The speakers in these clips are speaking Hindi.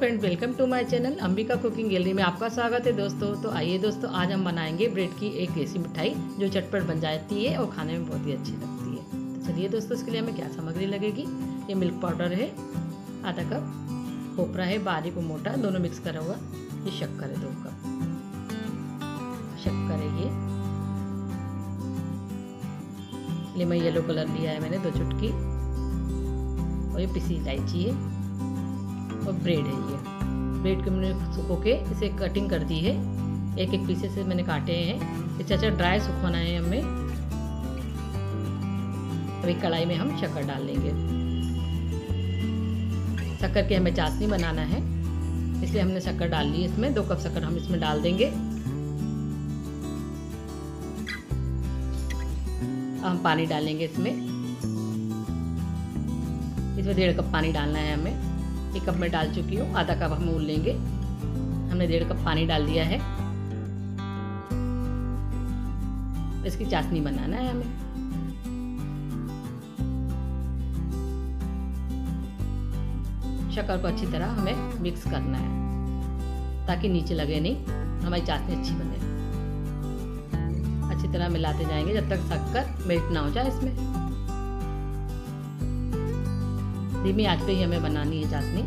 Welcome to my channel Ambika cooking gallery में आपका स्वागत है दोस्तों। तो आइए दोस्तों, आज हम बनाएँगे ब्रेड की एक ऐसी मिठाई, जो चटपट बन जाती है और खाने में बहुत ही अच्छी लगती है। तो चलिए दोस्तों, इसके लिए हमें क्या सामग्री लगेगी? ये मिल्क पाउडर है, आधा कप खोपरा है, बारीक और मोटा दोनों मिक्स करा हुआ। ये शक्कर है, दो कप शक्कर है ये। मैं येलो कलर लिया है मैंने, दो चुटकी। और ये पिसी इलायची है। और ब्रेड है ये। ब्रेड को मैंने सुखो के इसे कटिंग कर दी है। एक एक पीसे से मैंने काटे हैं। इसे अच्छा ड्राई सुखाना है हमें। अभी कढ़ाई में हम शक्कर डाल लेंगे। शक्कर की हमें चाशनी बनाना है। इसलिए हमने शक्कर डाल ली इसमें। दो कप शक्कर हम इसमें डाल देंगे। हम पानी डालेंगे इसमें। इसमें डेढ़ कप पानी डालना है हमें। एक कप में डाल चुकी हूँ, आधा कप हम उल लेंगे। हमने डेढ़ कप पानी डाल दिया है। इसकी चाशनी बनाना है हमें। शक्कर को अच्छी तरह हमें मिक्स करना है, ताकि नीचे लगे नहीं, हमारी चाशनी अच्छी बने। अच्छी तरह मिलाते जाएँगे जब तक शक्कर मेल्ट ना हो जाए इसमें। धीमी आँच पे ही हमें बनानी है चाशनी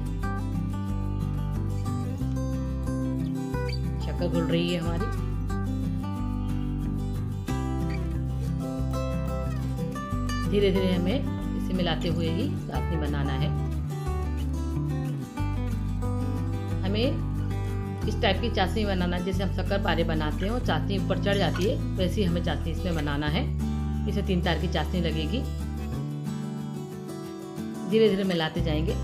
शक्कर घुल रही है हमारी। धीरे धीरे हमें इसे मिलाते हुए ही चाशनी बनाना है। हमें इस टाइप की चाशनी बनाना, जैसे हम शक्कर पारे बनाते हैं और चाशनी ऊपर चढ़ जाती है, वैसे ही हमें चाशनी इसमें बनाना है। इसे तीन तार की चाशनी लगेगी। धीरे धीरे मिलाते जाएँगे।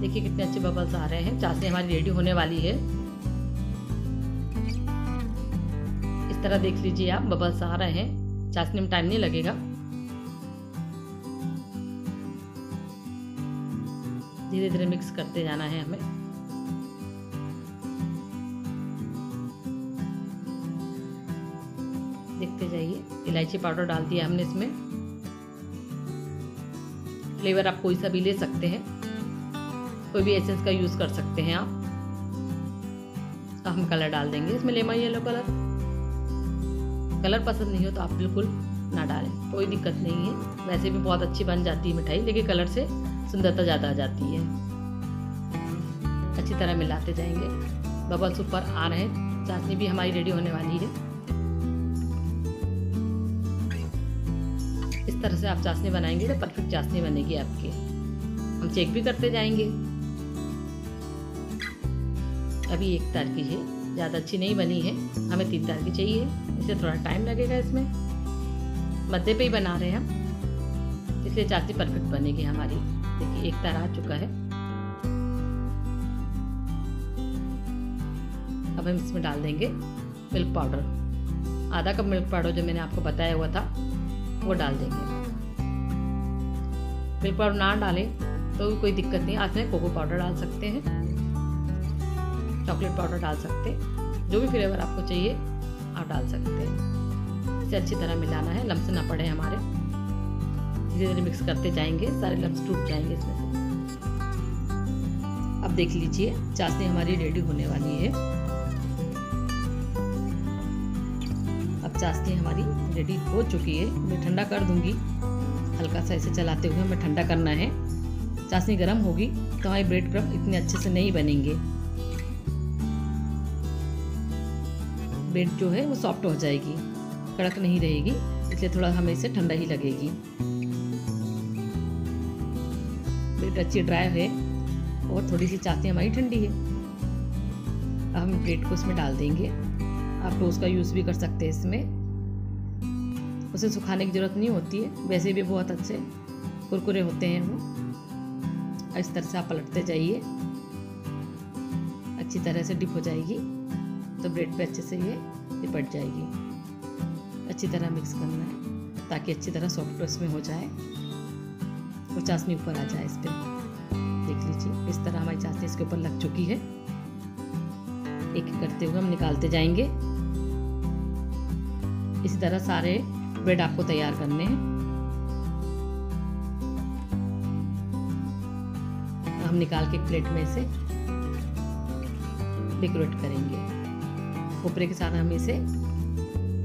देखिए कितने अच्छे बबल्स आ रहे हैं। चाशनी हमारी रेडी होने वाली है। इस तरह देख लीजिए आप बबल्स आ रहे हैं। चाशनी में टाइम नहीं लगेगा। धीरे धीरे मिक्स करते जाना है हमें। देखते जाइए। इलायची पाउडर डाल दिया हमने इसमें। फ्लेवर आप कोई सा भी ले सकते हैं। कोई भी एसेंस का यूज़ कर सकते हैं आप। तो हम कलर डाल देंगे। इसमें लेमन येलो कलर। कलर पसंद नहीं हो तो आप बिल्कुल ना डालें। कोई दिक्कत नहीं है। वैसे भी बहुत अच्छी बन जाती है मिठाई, लेकिन कलर से सुंदरता ज़्यादा आ जाती है। अच्छी तरह मिलाते जाएँगे। बबल्स ऊपर आ रहे हैं। चाशनी भी हमारी रेडी होने वाली है। इस तरह से आप चाशनी बनाएँगे तो परफेक्ट चाशनी बनेगी आपकी। हम चेक भी करते जाएँगे। अभी एक तार की है ज़्यादा अच्छी नहीं बनी है। हमें तीन तार की चाहिए। इसे थोड़ा टाइम लगेगा इसमें। मध्य पे ही बना रहे हैं हम। इसलिए चाशनी परफेक्ट बनेगी हमारी। देखिए, एक तार आ चुका है। अब हम इसमें डाल देंगे मिल्क पाउडर आधा कप मिल्क पाउडर जो मैंने आपको बताया हुआ था। वो डाल देंगे। पाउडर ना डालें तो कोई दिक्कत नहीं आप में कोको पाउडर डाल सकते हैं। चॉकलेट पाउडर डाल सकते हैं। जो भी फ्लेवर आपको चाहिए, आप डाल सकते हैं। इसे अच्छी तरह मिलाना है लम्स ना पड़े हमारे। धीरे धीरे मिक्स करते जाएँगे, सारे लम्स टूट जाएँगे इसमें। से अब देख लीजिए, चाशनी हमारी रेडी होने वाली है। चाशनी हमारी रेडी हो चुकी है। मैं ठंडा कर दूँगी। हल्का सा इसे चलाते हुए हमें ठंडा करना है। चाशनी गर्म होगी। तो हमारी ब्रेड क्रम इतने अच्छे से नहीं बनेंगे। ब्रेड जो है वो सॉफ्ट हो जाएगी। कड़क नहीं रहेगी, इसलिए थोड़ा हमें इसे ठंडा ही लगेगी। ब्रेड अच्छी ड्राई है और थोड़ी सी चाशनी हमारी ठंडी है। अब हम ब्रेड को इसमें डाल देंगे। आप टोस्ट का यूज़ भी कर सकते हैं इसमें। उसे सुखाने की ज़रूरत नहीं होती है। वैसे भी बहुत अच्छे कुरकुरे होते हैं वो। इस तरह से आप पलटते जाइए। अच्छी तरह से डिप हो जाएगी। तो ब्रेड पे अच्छे से ये लिपट जाएगी। अच्छी तरह मिक्स करना है, ताकि अच्छी तरह सॉफ्ट इसमें हो जाए। और चाशनी ऊपर आ जाए इस पर देख लीजिए, इस तरह हमारी चाशनी इसके ऊपर लग चुकी है। एक एक करते हुए हम निकालते जाएँगे। इसी तरह सारे ब्रेड आपको तैयार करने हैं। हम निकाल के प्लेट में इसे डेकोरेट करेंगे। कोपरे के साथ हम इसे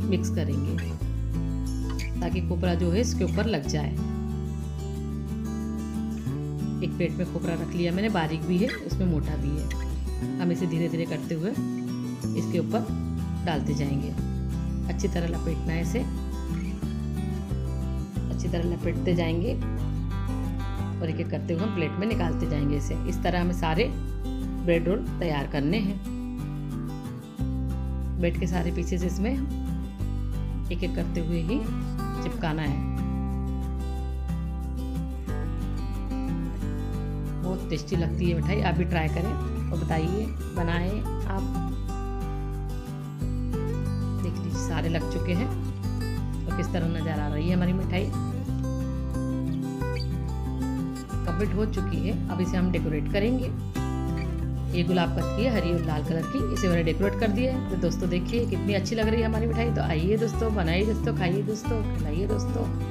मिक्स करेंगे, ताकि कोपरा जो है इसके ऊपर लग जाए। एक प्लेट में कोपरा रख लिया मैंने, बारीक भी है, उसमें मोटा भी है। हम इसे धीरे धीरे करते हुए इसके ऊपर डालते जाएँगे। अच्छी तरह लपेटना है इसे। अच्छी तरह लपेटते जाएँगे और एक एक करते हुए हम प्लेट में निकालते जाएँगे इसे। इस तरह हमें सारे ब्रेड रोल तैयार करने हैं। ब्रेड के सारे पीसेस इसमें एक एक करते हुए ही चिपकाना है। बहुत टेस्टी लगती है मिठाई। आप भी ट्राई करें और बताइए, बनाएँ आप। सारे लग चुके हैं। और किस तरह नज़र आ रही है? हमारी मिठाई। कंप्लीट हो चुकी है। अब इसे हम डेकोरेट करेंगे। ये गुलाब पत्ती है, हरी और लाल कलर की। इसे मैंने डेकोरेट कर दिया है। तो दोस्तों देखिए, कितनी अच्छी लग रही है हमारी मिठाई। तो आइए दोस्तों, बनाइए दोस्तों, खाइए दोस्तों, खिलाइए दोस्तों।